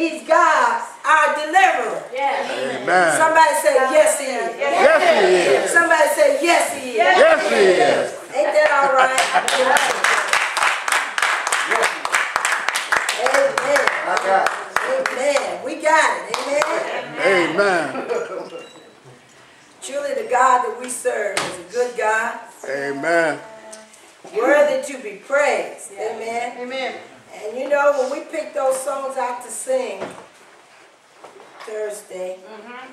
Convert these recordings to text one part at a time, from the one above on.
He's God, our deliverer. Yes. Amen. Somebody say, yes, he is. Yes, he is. Somebody say, yes, he is. Yes, he is. Ain't that all right? Amen. Amen. We got it. Amen. Amen. Truly, the God that we serve is a good God, Amen. worthy to be praised. Amen. Amen. And you know, when we picked those songs out to sing Thursday, mm-hmm.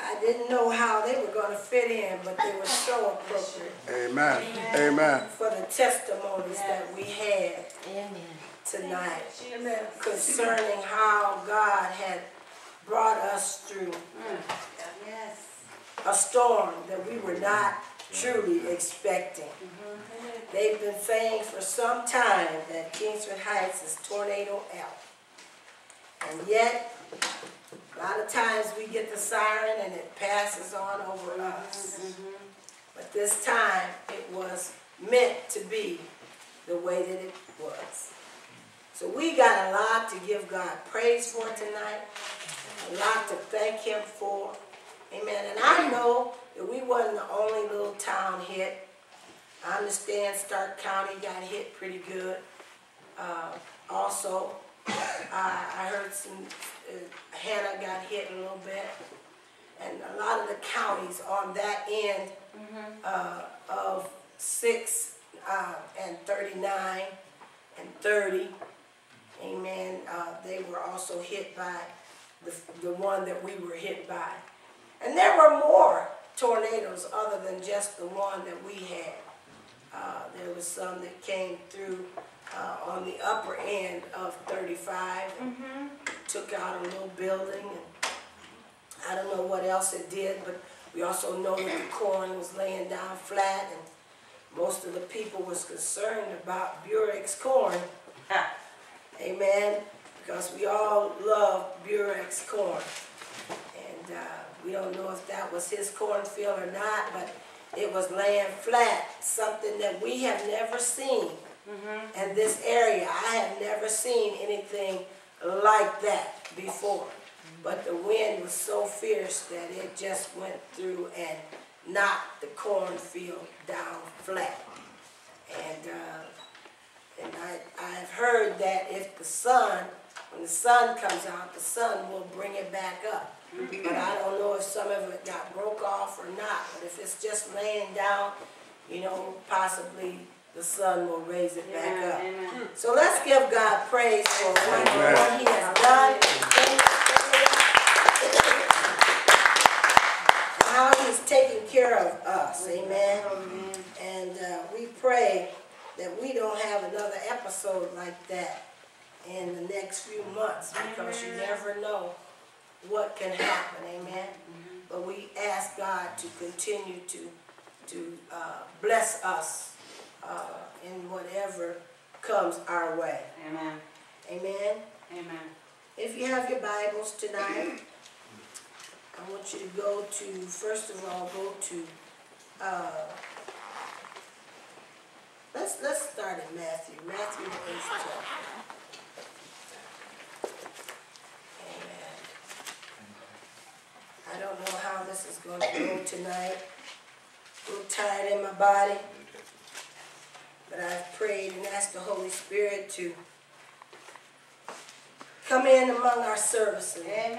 I didn't know how they were going to fit in, but they were so appropriate Amen. Amen. for the testimonies that we had Amen. tonight concerning how God had brought us through Yes. a storm that we were not truly expecting. Mm-hmm. They've been saying for some time that Kingsford Heights is tornado L. And yet, a lot of times we get the siren and it passes on over us. Mm-hmm. But this time, it was meant to be the way that it was. So we got a lot to give God praise for tonight, a lot to thank Him for. Amen. And I know that we wasn't the only little town hit. I understand Starke County got hit pretty good. Uh, also, I, I heard some, uh, Hanna got hit a little bit. And a lot of the counties on that end uh, of six uh, and thirty-nine and thirty, amen, uh, they were also hit by the, the one that we were hit by. And there were more tornadoes other than just the one that we had. Uh, there was some that came through uh, on the upper end of 35 and took out a little building. And I don't know what else it did, but we also know that the corn was laying down flat and most of the people was concerned about Burek's corn. Amen. Because we all love Burek's corn. And don't know if that was his cornfield or not, but it was laying flat, something that we have never seen in this area. I have never seen anything like that before. But the wind was so fierce that it just went through and knocked the cornfield down flat. And uh, and I, I've heard that if the sun, when the sun comes out, the sun will bring it back up. But I don't know if some of it got broke off or not. But if it's just laying down, you know, possibly the sun will raise it back up. So let's give God praise for what, what He has done. How He's taking care of us. Amen. And uh, we pray that we don't have another episode like that in the next few months because you never know what can happen. Amen. But we ask God to continue to to uh, bless us uh, in whatever comes our way. Amen. Amen. Amen. If you have your Bibles tonight, I want you to go to, first of all, go to, uh, let's, let's start in Matthew, Matthew the eighth chapter. Amen. I don't know how this is going to go tonight. A little tired in my body. But I've prayed and asked the Holy Spirit to come in among our services Amen.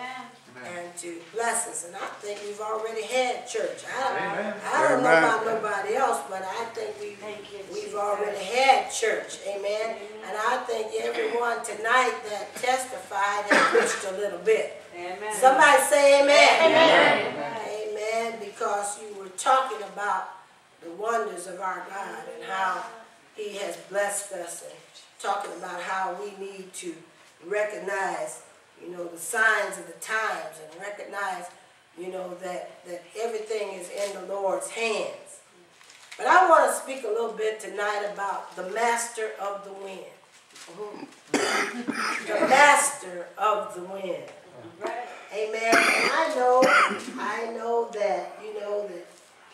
and to bless us. And I think we've already had church. I, Amen. I don't know about nobody else, but I think we've, Thank you, we've already had church. Amen. And I think everyone tonight that testified has preached a little bit. Amen. Somebody say amen. Amen. Amen. Because you were talking about the wonders of our God and how He has blessed us and talking about how we need to recognize, you know, the signs of the times and recognize, you know, that, that everything is in the Lord's hands. But I want to speak a little bit tonight about the master of the wind. Mm-hmm. the master of the wind. Amen. And I know, I know that, you know, that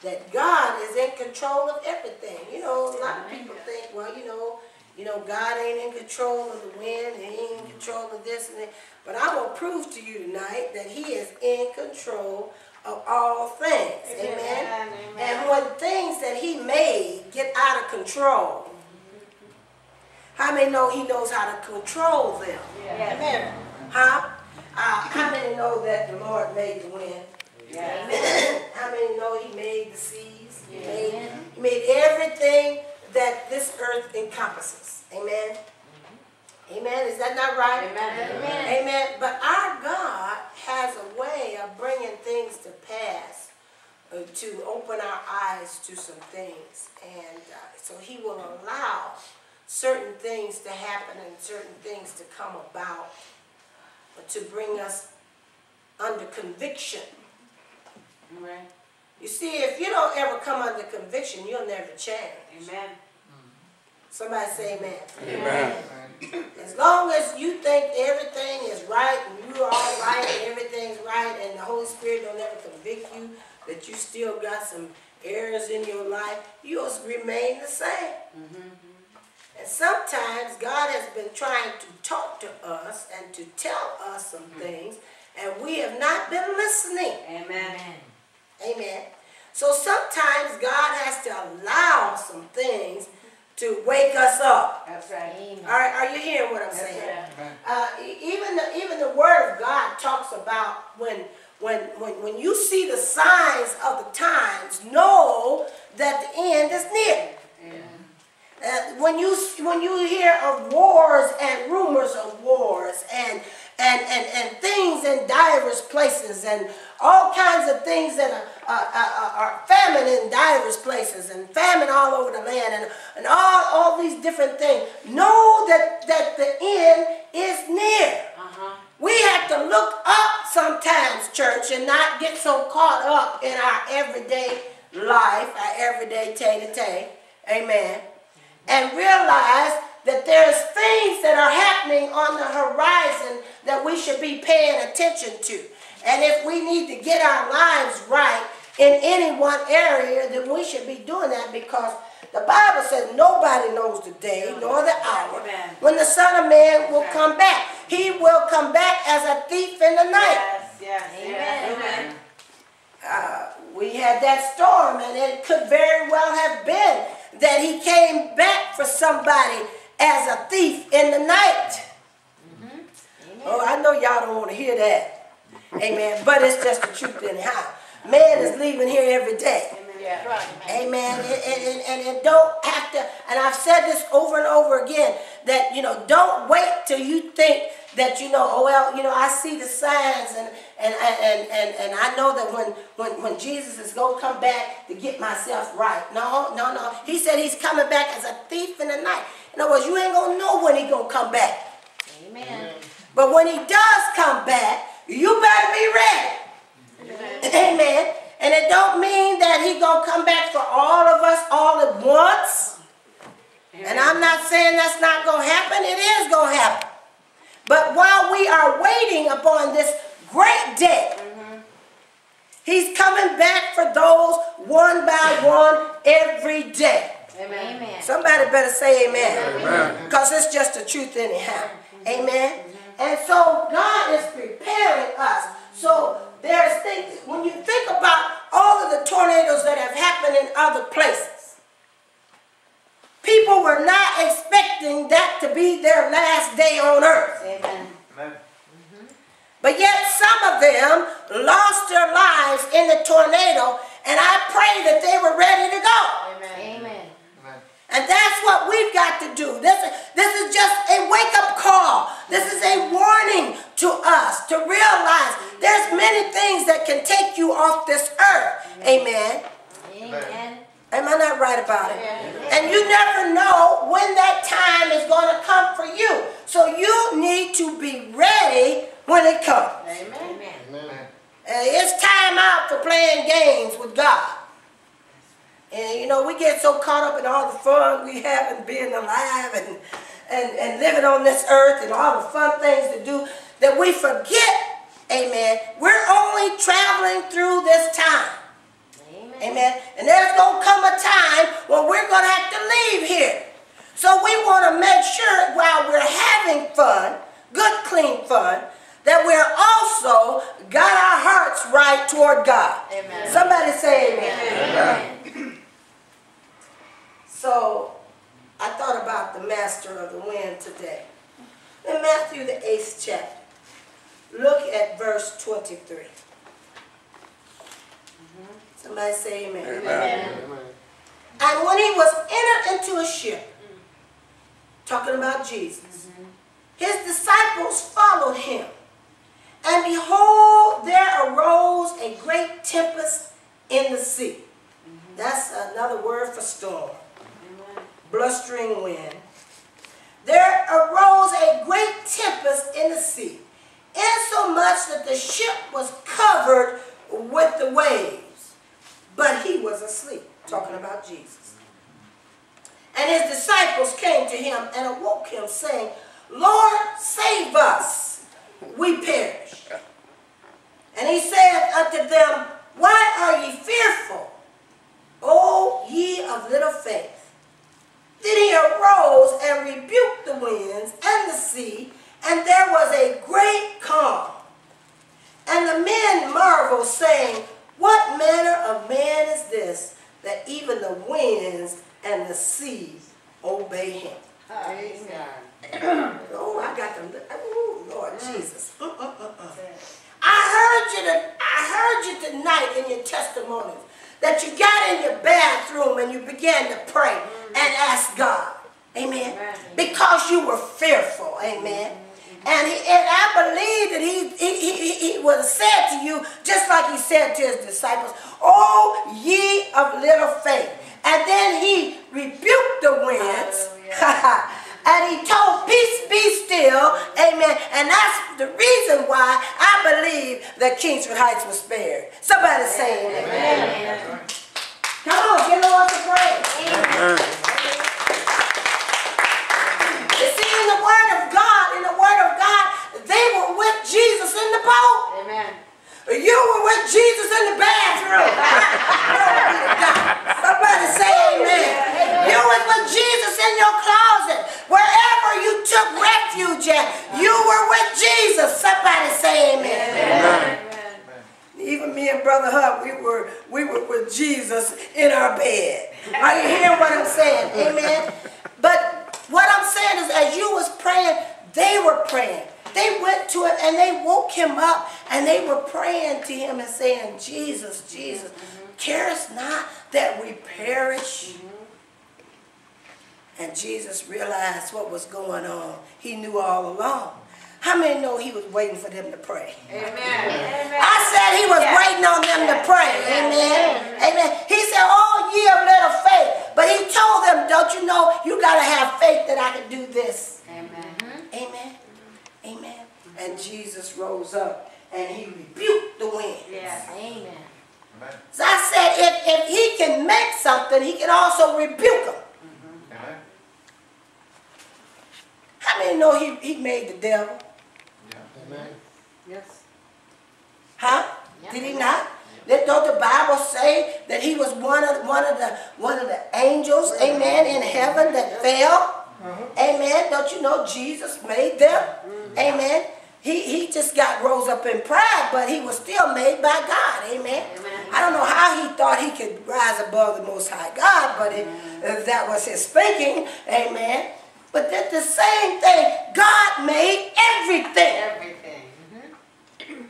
that God is in control of everything. You know, a lot of people think, well, you know, you know, God ain't in control of the wind, he ain't in control of this and that. But I will prove to you tonight that he is in control of all things. Amen. And when things that he made get out of control, how many know he knows how to control them? Amen. Huh? Uh, how many know that the Lord made the wind? how many know he made the seas? He made, he made everything that this earth encompasses. Amen. Amen. Is that not right? Amen. Amen. But our God has a way of bringing things to pass uh, to open our eyes to some things. And uh, so he will allow certain things to happen and certain things to come about uh, to bring us under conviction. Right. You see, if you don't ever come under conviction, you'll never change. Amen. Somebody say amen. Amen. As long as you think everything is right and you're all right and everything's right and the Holy Spirit don't ever convict you that you still got some errors in your life, you'll remain the same. And sometimes God has been trying to talk to us and to tell us some things and we have not been listening. Amen. Amen. So sometimes God has to allow some things to wake us up. That's right. All right, are you hearing what I'm That's saying? right. Uh, even the even the Word of God talks about when when when when you see the signs of the times, know that the end is near. Uh, when you when you hear of wars and rumors of wars and and, and, and things in diverse places and all kinds of things that are, are, are, are famine in diverse places and famine all over the land and, and all, all these different things. Know that, that the end is near. Uh-huh. We have to look up sometimes, church, and not get so caught up in our everyday life, our everyday tay-to-tay. Amen. And realize that there's things that are happening on the horizon that we should be paying attention to. And if we need to get our lives right in any one area, then we should be doing that because the Bible says nobody knows the day nor the hour when the Son of Man will come back. He will come back as a thief in the night. Yes, yes, yes. Amen. Uh, we had that storm, and it could very well have been that he came back for somebody as a thief in the night. Mm-hmm. Oh, I know y'all don't want to hear that. Amen. But it's just the truth anyhow. Man is leaving here every day. Yeah. Right. Amen. And, and, and, and don't have to, and I've said this over and over again, that, you know, don't wait till you think that, you know, oh, well, you know, I see the signs and, and, and, and, and I know that when, when, when Jesus is going to come back to get myself right. No, no, no. He said he's coming back as a thief in the night. In other words, you ain't going to know when he's going to come back. Amen. But when he does come back, you better be ready. Amen. And it don't mean that he gonna come back for all of us all at once. And I'm not saying that's not gonna happen. It is gonna happen. But while we are waiting upon this great day, he's coming back for those one by one every day. Amen. Amen. Somebody better say amen. Amen. Because it's just the truth anyhow. Amen. And so God is preparing us. So there's things, when you think about all of the tornadoes that have happened in other places, people were not expecting that to be their last day on earth. Amen. But yet some of them lost their lives in the tornado, and I pray that they were ready to go. Amen. Amen. And that's what we've got to do. This, this is just a wake-up call. This is a warning to us to realize there's many things that can take you off this earth. Amen. Amen. Am I not right about it? And you never know when that time is going to come for you. So you need to be ready when it comes. Amen. Uh, it's time out for playing games with God. And you know, we get so caught up in all the fun we have in being alive and, and, and living on this earth and all the fun things to do that we forget, amen, we're only traveling through this time. Amen. And there's going to come a time when we're going to have to leave here. So we want to make sure while we're having fun, good clean fun, that we're also got our hearts right toward God. Amen. Somebody say amen. Amen. So I thought about the master of the wind today. In Matthew, the eighth chapter, look at verse 23. Mm-hmm. Somebody say amen. Amen. And when he was entered into a ship, mm. talking about Jesus, mm-hmm. his disciples followed him. And behold, there arose a great tempest in the sea. Mm-hmm. That's another word for storm. Blustering wind. There arose a great tempest in the sea, insomuch that the ship was covered with the waves. But he was asleep, talking about Jesus. And his disciples came to him and awoke him, saying, Lord, save us, we perish. And he saith unto them, Why are ye fearful, O ye of little faith? Then he arose and rebuked the winds and the sea, and there was a great calm. And the men marveled, saying, What manner of man is this, that even the winds and the seas obey him? Amen. Oh, I got them. Oh, Lord mm. Jesus. Mm-mm-mm-mm. I heard you. To, I heard you tonight in your testimonies that you got in your bathroom and you began to pray and ask God. Amen. Because you were fearful. Amen. And, he, and I believe that he, he, he, he would have said to you, just like he said to his disciples, Oh, ye of little faith. And then he rebuked the winds. and he told, Peace be still. Amen. And that's the reason why I believe that Kingsford Heights was spared. Somebody say amen. Amen. Come on, give the Lord some praise. Amen. You see, in the Word of God, in the Word of God, they were with Jesus in the boat. Amen. You were with Jesus in the bathroom. Glory be. Somebody say amen. You was with Jesus in your closet. Wherever you took refuge at, you were with Jesus. Somebody say amen. Even me and Brother Hub, we were we were with Jesus in our bed. Are you hearing what I'm saying? Amen. But what I'm saying is, as you was praying, they were praying. They went to it and they woke him up and they were praying to him and saying, Jesus, Jesus, mm-hmm. carest not that we perish? Mm-hmm. And Jesus realized what was going on. He knew all along. How many know he was waiting for them to pray? Amen. I said he was waiting on them to pray. Amen. Amen. He said, Oh, ye of little faith. But he told them, Don't you know you got to have faith that I can do this? And Jesus rose up and he rebuked the wind. Yes. Amen. So I said, if, if he can make something, he can also rebuke them. Mm-hmm. How many know he, he made the devil? Yeah. Amen. Yes. Huh? Yeah. Did he not? Let don't the Bible say that he was one of one of the one of the angels, amen, in heaven that fell? Uh-huh. Amen. Don't you know Jesus made them? Mm-hmm. Amen. He, he just got rose up in pride, but he was still made by God. Amen. Amen. I don't know how he thought he could rise above the Most High God, but it, if that was his thinking. Amen. But that's the same thing. God made everything. Everything. Mm-hmm.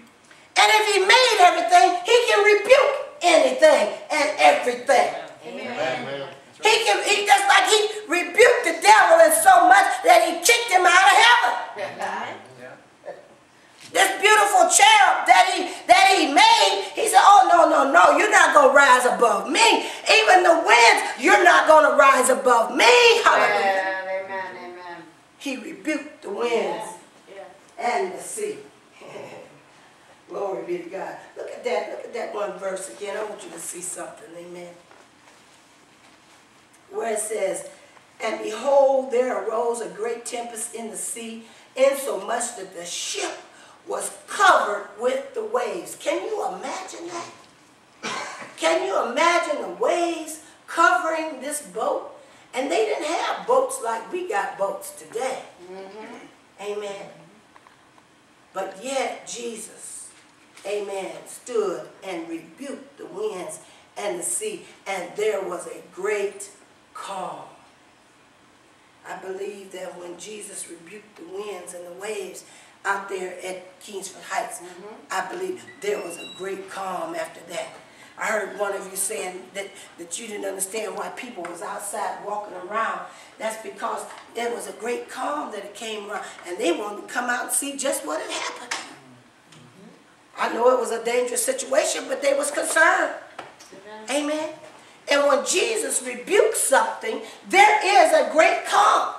And if he made everything, he can rebuke anything and everything. Amen. He can, he just like he rebuked the devil in so much that he kicked him out of heaven. This beautiful cherub that he that he made, he said, Oh no, no, no, you're not gonna rise above me. Even the winds, you're not gonna rise above me. Hallelujah. Amen. Amen. He rebuked the winds Yes. and the sea. Glory be to God. Look at that. Look at that one verse again. I want you to see something. Amen. Where it says, And behold, there arose a great tempest in the sea, insomuch that the ship was covered with the waves. Can you imagine that? Can you imagine the waves covering this boat? And they didn't have boats like we got boats today. Mm-hmm. Amen. But yet Jesus, amen, stood and rebuked the winds and the sea, and there was a great calm. I believe that when Jesus rebuked the winds and the waves out there at Kingsford Heights, mm-hmm. I believe there was a great calm after that. I heard one of you saying that, that you didn't understand why people was outside walking around. That's because there was a great calm that it came around, and they wanted to come out and see just what had happened. Mm-hmm. I know it was a dangerous situation, but they was concerned. Amen. And when Jesus rebukes something, there is a great calm.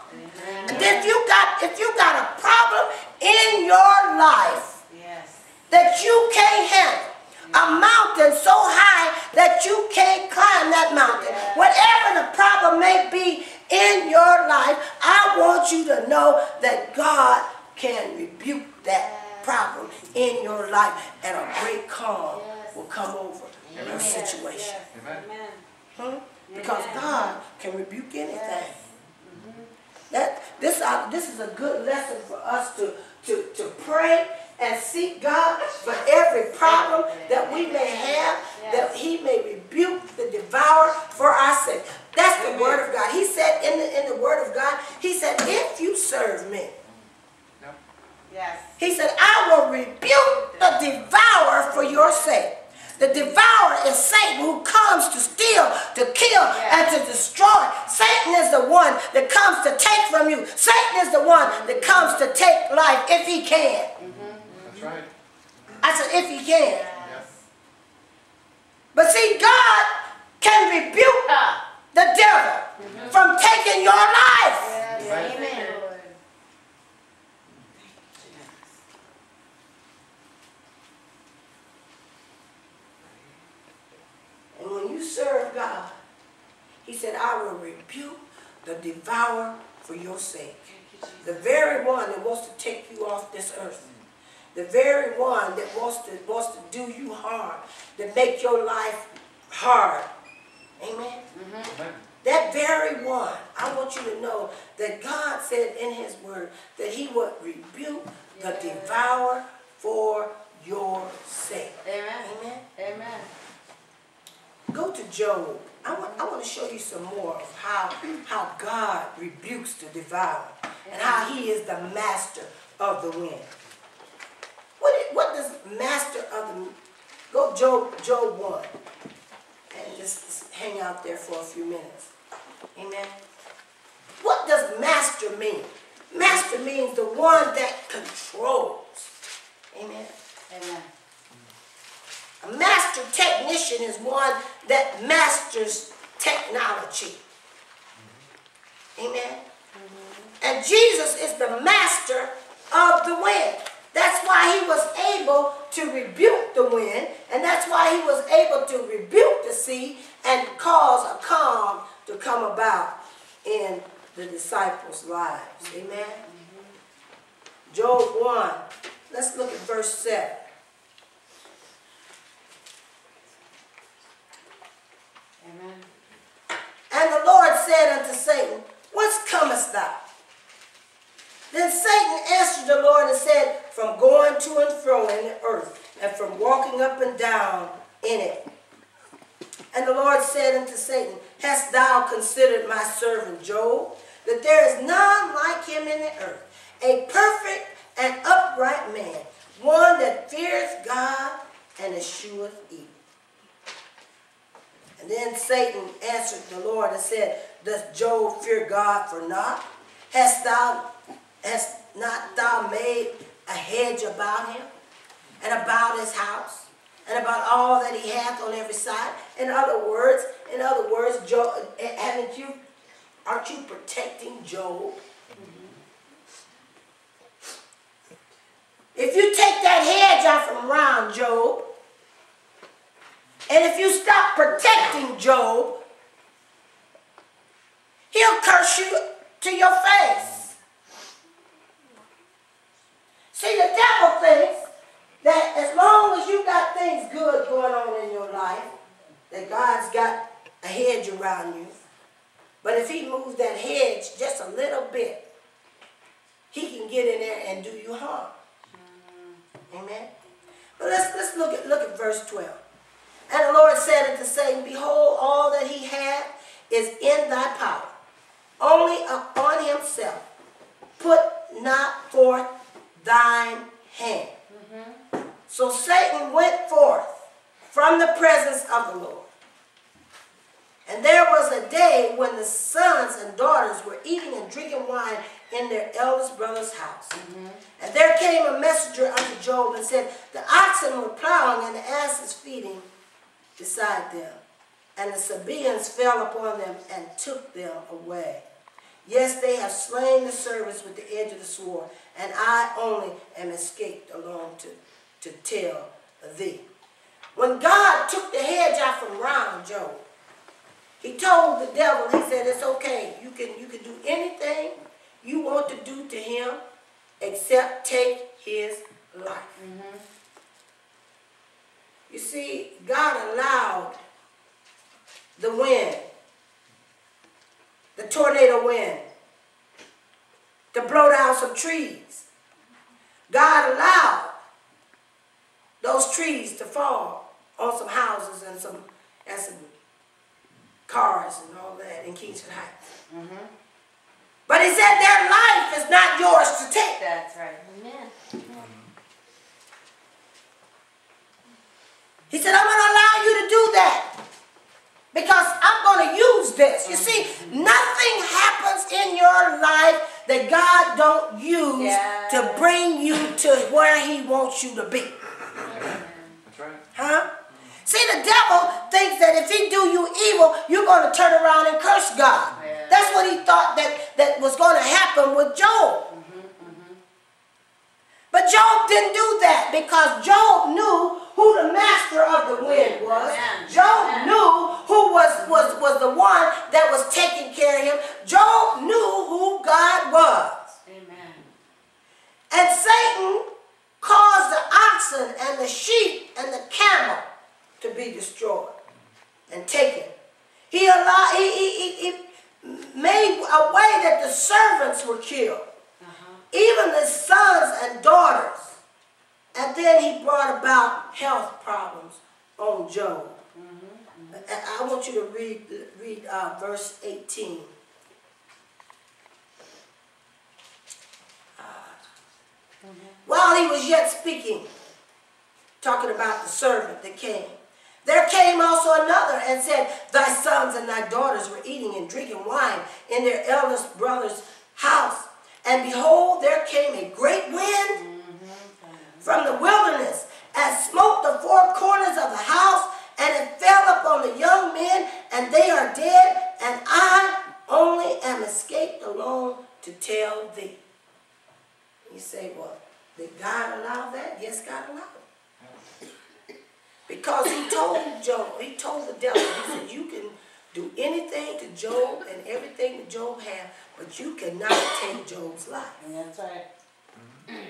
And if you got if you got a problem in your life Yes. that you can't handle, a mountain so high that you can't climb that mountain, whatever the problem may be in your life, I want you to know that God can rebuke that problem in your life and a great calm will come over your situation. Amen. Hmm? Because God can rebuke anything. That this uh, this is a good lesson for us to to to pray and seek God for every problem that we may have, that He may rebuke the devourer for our sake. That's the word of God. He said in the in the word of God, He said, if you serve me, Yes. He said, I will rebuke the devourer for your sake. The devourer is Satan who comes to steal, to kill, and to destroy. Satan is the one that comes to take from you. Satan is the one that comes to take life if he can. That's right. I said, if he can. Yes. But see, God can rebuke uh. the devil mm-hmm. from taking your life. Yes. Amen. And when you serve God, he said, I will rebuke the devourer for your sake. The very one that wants to take you off this earth. The very one that wants to, wants to do you harm, that make your life hard. Amen? Amen. That very one, I want you to know that God said in his word that he would rebuke the devourer for your sake. Amen. Amen? Amen. Go to Job. I want, I want to show you some more of how, how God rebukes the devourer and how he is the master of the wind. What, what does master of the, go Job, Job 1 and just hang out there for a few minutes. Amen. What does master mean? Master means the one that controls. Amen. Amen. A master technician is one that masters technology. Amen. And Jesus is the master of the wind. That's why he was able to rebuke the wind, and that's why he was able to rebuke the sea and cause a calm to come about in the disciples' lives. Amen. Job 1. Let's look at verse 7. Amen. And the Lord said unto Satan, Whence comest thou? Then Satan answered the Lord and said, From going to and fro in the earth, and from walking up and down in it. And the Lord said unto Satan, Hast thou considered my servant Job, that there is none like him in the earth, a perfect and upright man, one that fears God and escheweth evil? And then Satan answered the Lord and said, Does Job fear God for naught? Hast thou hast not thou made a hedge about him and about his house and about all that he hath on every side? In other words, in other words, Job, haven't you aren't you protecting Job? If you take that hedge out from around Job, and if you stop protecting Job, he'll curse you to your face. See, the devil thinks that as long as you got things good going on in your life, that God's got a hedge around you. But if he moves that hedge just a little bit, he can get in there and do you harm. Amen. But let's let's look at look at verse 12. And the Lord said unto Satan, Behold, all that he had is in thy power. Only upon himself put not forth thine hand. So Satan went forth from the presence of the Lord. And there was a day when the sons and daughters were eating and drinking wine in their eldest brother's house. And there came a messenger unto Job and said, The oxen were plowing and the asses feeding beside them. And the Sabaeans fell upon them and took them away. Yes, they have slain the servants with the edge of the sword, and I only am escaped alone to, to tell thee. When God took the hedge out from round Job, he told the devil, he said, it's okay. You can, you can do anything you want to do to him except take his life. Mm-hmm. You see, God allowed the wind, the tornado wind, to blow down some trees. God allowed those trees to fall on some houses and some and some cars and all that in Kingsford Heights. But he said their life is not yours to take. That's right. Mm-hmm. Amen. He said, I'm going to allow you to do that because I'm going to use this. You see, nothing happens in your life that God don't use Yeah. to bring you to where he wants you to be. That's right. Huh? See, the devil thinks that if he do you evil, you're going to turn around and curse God. Yeah. That's what he thought that, that was going to happen with Job. Mm-hmm, mm-hmm. But Job didn't do that because Job knew who the master of the wind was. Job knew who was, was, was the one that was taking care of him. Job knew who God was. Amen. And Satan caused the oxen and the sheep and the camel to be destroyed and taken. He allowed he, he, he, he made a way that the servants were killed, Uh-huh. even the sons and daughters. And then he brought about health problems on Job. I I want you to read read uh, verse 18. While he was yet speaking, talking about the servant that came, there came also another and said, Thy sons and thy daughters were eating and drinking wine in their eldest brother's house. And behold, there came a great wind from the wilderness and smote the four corners of the house, and it fell upon the young men, and they are dead, and I only am escaped alone to tell thee. You say, well, did God allow that? Yes, God allowed it. Because he told Job, he told the devil, he said, you can do anything to Job and everything that Job had, but you cannot take Job's life. And that's right. Mm-hmm.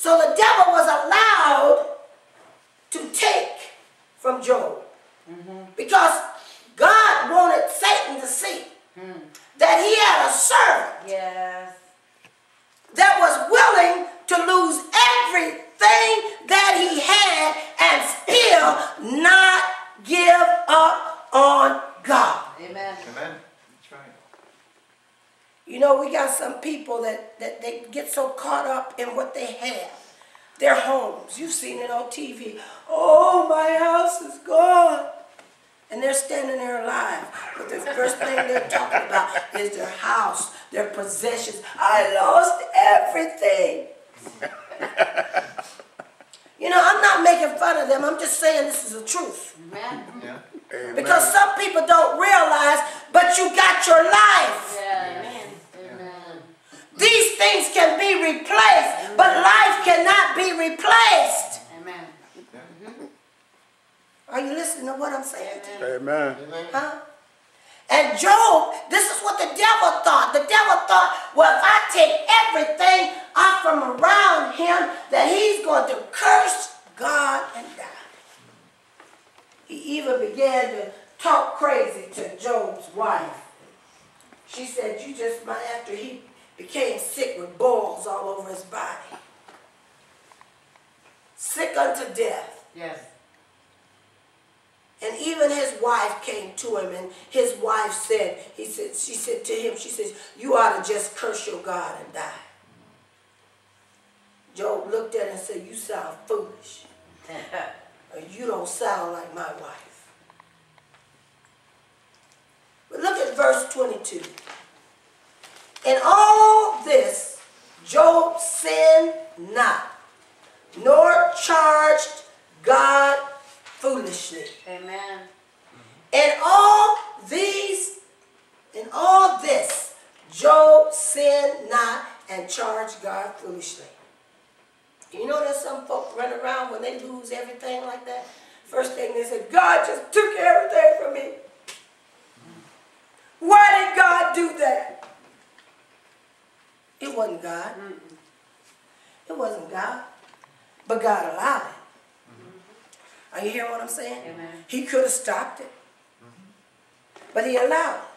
So the devil was allowed to take from Job. Mm-hmm. Because God wanted Satan to see mm. that he had a servant Yes. that was willing to lose everything that he had and still not give up on God. Amen. Amen. That's right. You know, we got some people that, that they get so caught up in what they have. Their homes. You've seen it on TV. Oh, my house is gone. And they're standing there alive. But the first thing they're talking about is their house, their possessions. I lost everything. you know, I'm not making fun of them. I'm just saying this is the truth. Amen. Yeah. Amen. Because some people don't realize, but you got your life. Yes. Amen. These things can be replaced, but life cannot be replaced. Amen. Mm-hmm. Are you listening to what I'm saying to you? Amen. Amen. Huh? And Job, this is what the devil thought. The devil thought, well, if I take everything off from around him, that he's going to curse God and die. He even began to talk crazy to Job's wife. She said, you just might, after he became sick with boils all over his body. sick unto death. Yes. And even his wife came to him, and his wife said, he said, she said to him, she says, you ought to just curse your God and die. Job looked at her and said, you sound foolish. You don't sound like my wife. But look at verse 22. In all this, Job sinned not, nor charged God foolishly. Amen. In all these, in all this, Job sinned not and charged God foolishly. You know there's some folk run around when they lose everything like that. First thing they say, God just took everything from me. Why did God do that? It wasn't God. It wasn't God. But God allowed it. Mm-hmm. Are you hearing what I'm saying? Amen. He could have stopped it. But he allowed it.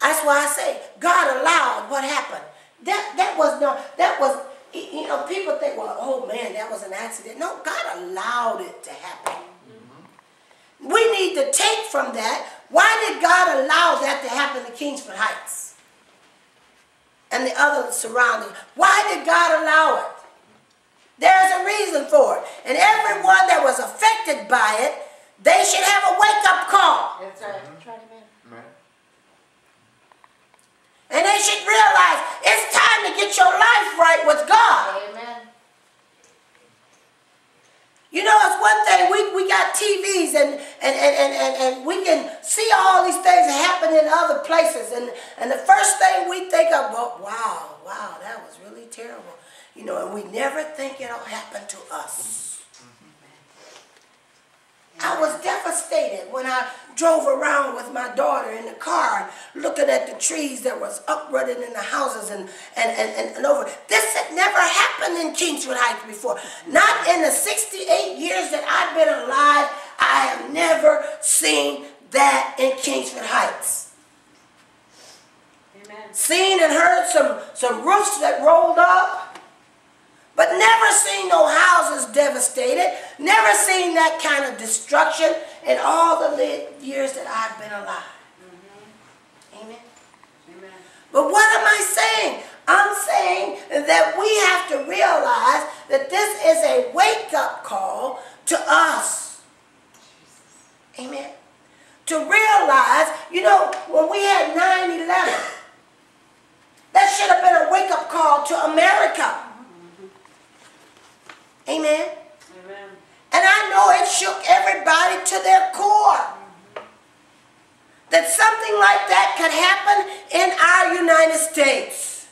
That's why I say God allowed what happened. That that was no that was you know people think well oh man that was an accident. No, God allowed it to happen. Mm-hmm. We need to take from that why did God allow that to happen to Kingsford Heights and the other surroundings? Why did God allow it? There's a reason for it. And everyone that was affected by it, they should have a wake-up call. That's right. Mm-hmm. Try it. Right. And they should realize it's time to get your life right with God. Amen. You know, it's one thing, we, we got TVs and, and, and, and, and, and we can see all these things happen in other places. And, and the first thing we think of, well, wow, wow, that was really terrible. You know, and we never think it'll happen to us. I was devastated when I drove around with my daughter in the car looking at the trees that was uprooted in the houses and, and, and, and, and over. This had never happened in Kingsford Heights before. Not in the 68 years that I've been alive, I have never seen that in Kingsford Heights. Seen and heard some, some roofs that rolled up, but never seen no houses devastated, never seen that kind of destruction in all the years that I've been alive. Mm-hmm. Amen. Amen. But what am I saying? I'm saying that we have to realize that this is a wake-up call to us. Amen. To realize, you know, when we had 9-11, that should have been a wake-up call to America. Amen. Amen. And I know it shook everybody to their core. That something like that could happen in our United States.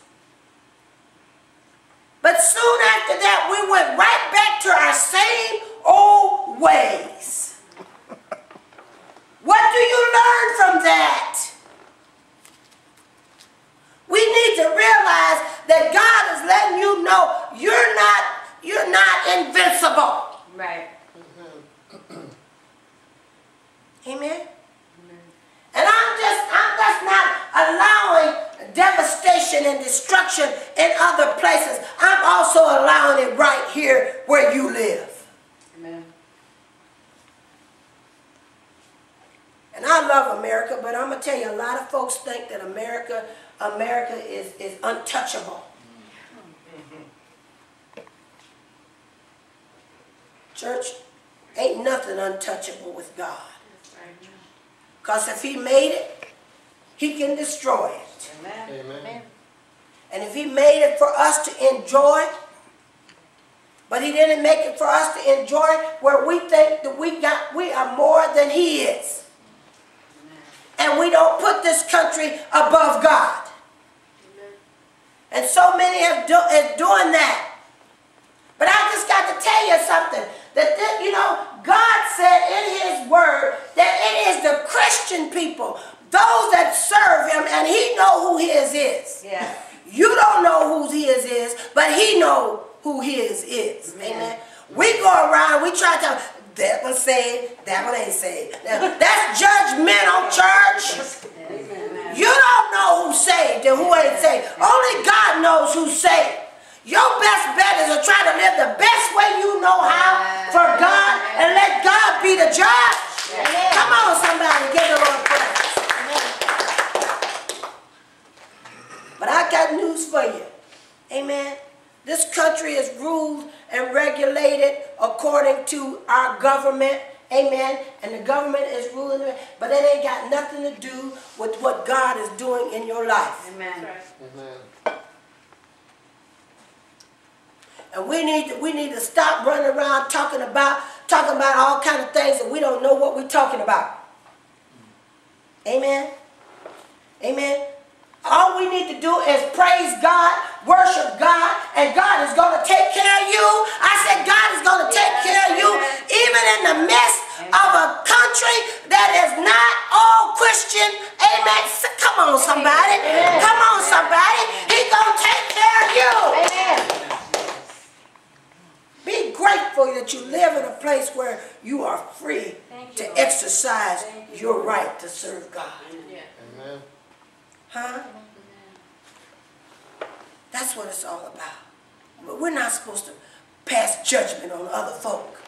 But soon after that, we went right back to our same old ways. What do you learn from that? Need to realize that God is letting you know you're not you're not invincible. Right. Amen. And I'm just I'm just not allowing devastation and destruction in other places. I'm also allowing it right here where you live. Amen. And I love America, but I'm gonna tell you, a lot of folks think that America, America is, is untouchable. Church, ain't nothing untouchable with God. Because if he made it, he can destroy it. Amen. Amen. And if he made it for us to enjoy, but he didn't make it for us to enjoy where we think that we got we are more than he is. And we don't put this country above God. And so many have do, is doing that. But I just got to tell you something. That, thi- you know, God said in his word that it is the Christian people, those that serve him, and he know who his is. Yeah. You don't know who his is, but he know who his is. Amen. We go around, we try to that one saved, that one ain't saved. Now, That's judgmental, church. Amen. You don't know who's saved and who ain't saved. Only God knows who's saved. Your best bet is to try to live the best way you know how for God and let God be the judge. Come on, somebody, give the Lord praise. But I got news for you. Amen. This country is ruled and regulated according to our government. Amen. And the government is ruling it, but it ain't got nothing to do with what God is doing in your life. Amen. Amen. And we need to, we need to stop running around talking about talking about all kind of things that we don't know what we're talking about. Amen. Amen. All we need to do is praise God, worship God, and God is going to take care of you. I said God is going to take Yes, care of you even in the midst of a country that is not all Christian. Amen. Come on, somebody. Amen. Come on, somebody. He's going to take care of you. Amen. Be grateful that you live in a place where you are free you, to Lord. exercise you, your right to serve God. Amen. Huh? That's what it's all about. But we're not supposed to pass judgment on other folk.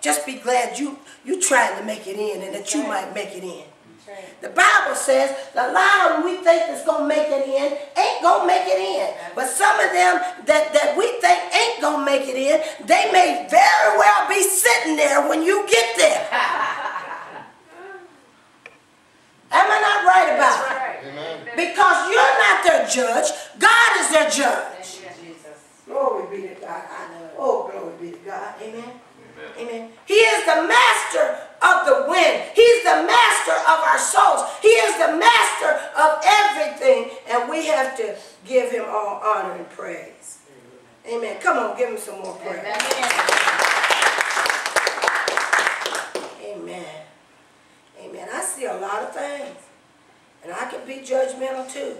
Just be glad you you trying to make it in and that you might make it in. Right. The Bible says the line we think is gonna make it in ain't gonna make it in. But some of them that, that we think ain't gonna make it in, they may very well be sitting there when you get there. Am I not right about That's it? right. Amen. Because you're not their judge, God is their judge. Thank you, Jesus. Glory be to God. I- Oh, glory be to God. Amen. Amen. He is the master of the wind. He's the master of our souls. He is the master of everything. And we have to give him all honor and praise. Amen. Come on, give him some more praise. Amen. Amen. Amen. I see a lot of things. And I can be judgmental too.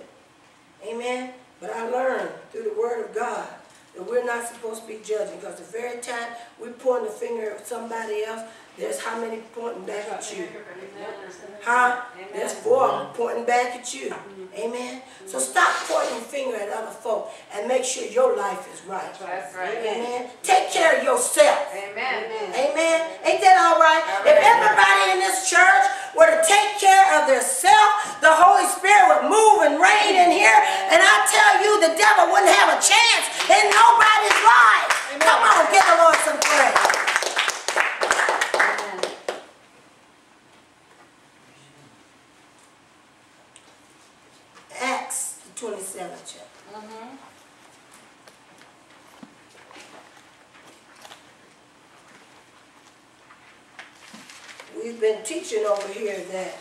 Amen. But I learned through the word of God that we're not supposed to be judging because the very time we point the finger at somebody else, there's how many pointing back at you? Huh? There's four pointing back at you. Amen. So stop pointing finger at other folk and make sure your life is right. That's right. Amen. Take care of yourself. Amen. Amen. Ain't that all right? If everybody in this church were to take care of themselves, the Holy Spirit would move and reign in here. And I tell you, the devil wouldn't have a chance in nobody's life. Come on, give the Lord some praise. Amen. Acts, the 27th chapter. Mhm. We've been teaching over here that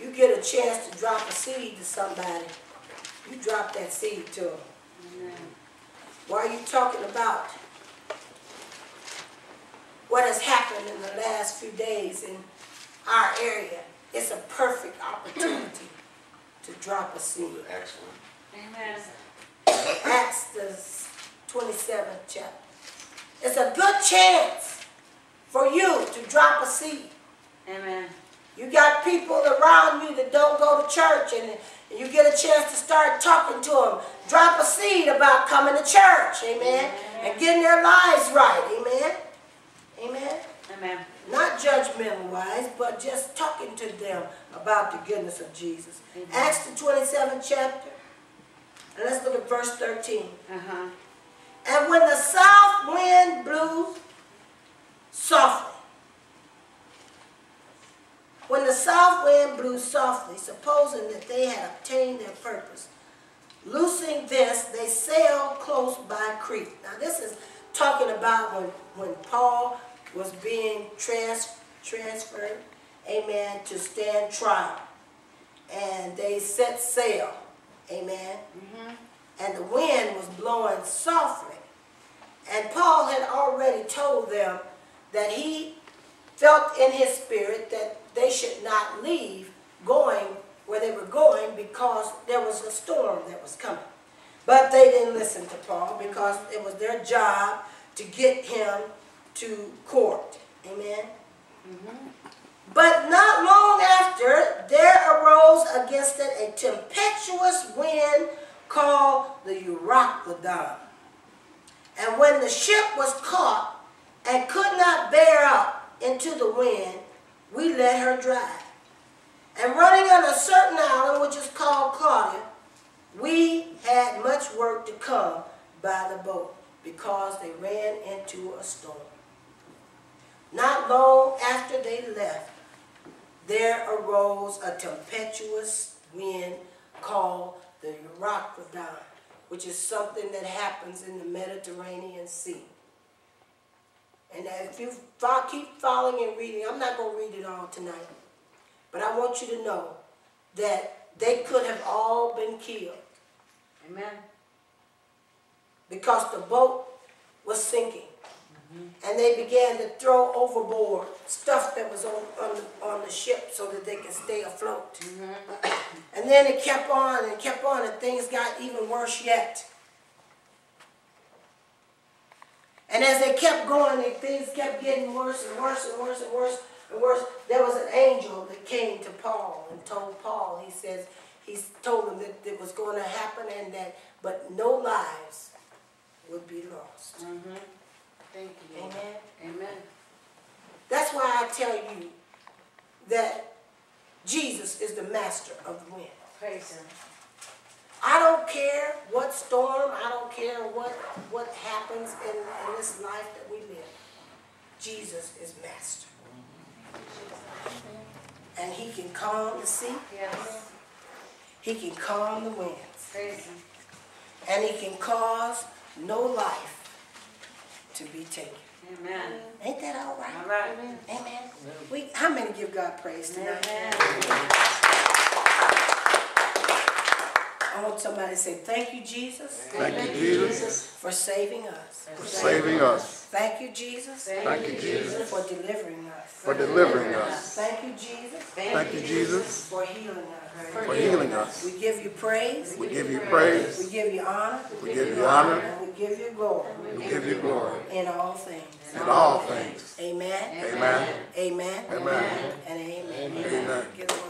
you get a chance to drop a seed to somebody, you drop that seed to them. Amen. Why are you talking about what has happened in the last few days in our area? It's a perfect opportunity to drop a seed. Excellent. Amen. Acts the 27th chapter. It's a good chance for you to drop a seed. Amen. You got people around you that don't go to church and, you get a chance to start talking to them. Drop a seed about coming to church, amen, and getting their lives right, amen. Amen. Amen. Not judgmental wise, but just talking to them about the goodness of Jesus. Amen. Acts the 27th chapter. And let's look at verse 13. Uh-huh. And when the south wind blew softly, when the south wind blew softly, supposing that they had obtained their purpose, loosing this, they sailed close by Crete. Now this is talking about when, when Paul was being trans, transferred, amen, to stand trial. And they set sail, amen mm-hmm. and the wind was blowing softly. And Paul had already told them that he felt in his spirit that they should not leave going where they were going because there was a storm that was coming. But they didn't listen to Paul because it was their job to get him to court. Amen. Mm-hmm. But not long after, there arose against it a tempestuous wind called the Euroclydon. And when the ship was caught and could not bear up into the wind, we let her drive. And running on a certain island, which is called Claudia, we had much work to come by the boat because they ran into a storm. Not long after they left, there arose a tempestuous wind called the Euroclydon, which is something that happens in the Mediterranean Sea. And if you keep following and reading, I'm not going to read it all tonight, but I want you to know that they could have all been killed Amen. because the boat was sinking. Mm-hmm. And they began to throw overboard stuff that was on, on, the, on the ship so that they could stay afloat. Mm-hmm. And then it kept on and kept on, and things got even worse yet. And as they kept going, and things kept getting worse and worse and worse and worse and worse. There was an angel that came to Paul and told Paul, he says, he told him that it was going to happen and that, but no lives would be lost. Mm-hmm. Thank you. Amen. Amen. That's why I tell you that Jesus is the master of the wind. Praise Him. I don't care what storm, I don't care what, what happens in, in this life that we live. Jesus is master. And he can calm the sea, Yes. he can calm the winds, Him. and he can cause no life to be taken. Amen. Ain't that all right? All right. Amen. We, how many give God praise tonight? Amen. I want somebody to say, thank you, Jesus, Thank you, Jesus, for saving us. for saving us. Thank you, Jesus, Thank you, Jesus, for delivering us. for delivering us. Thank you, Jesus, Thank you, Jesus, for healing us. for healing us. We give you praise, We give you praise. we give you honor, We give you honor. and we give you glory We give you glory in all things. in all things. Amen, Amen. amen, Amen. and amen. Amen.